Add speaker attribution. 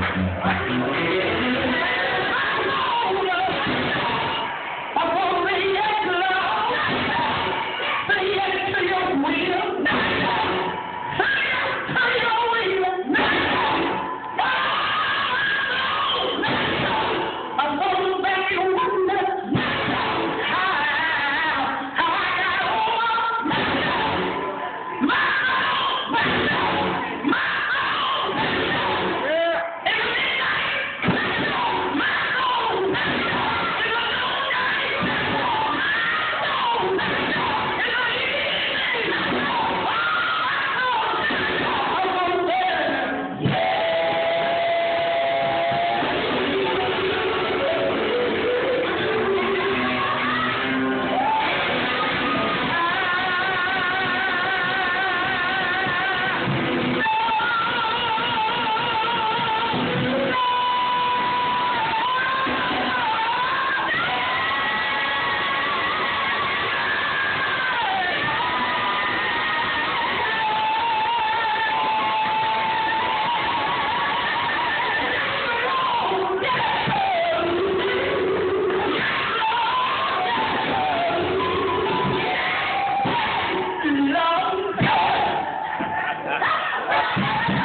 Speaker 1: Thank
Speaker 2: Thank you.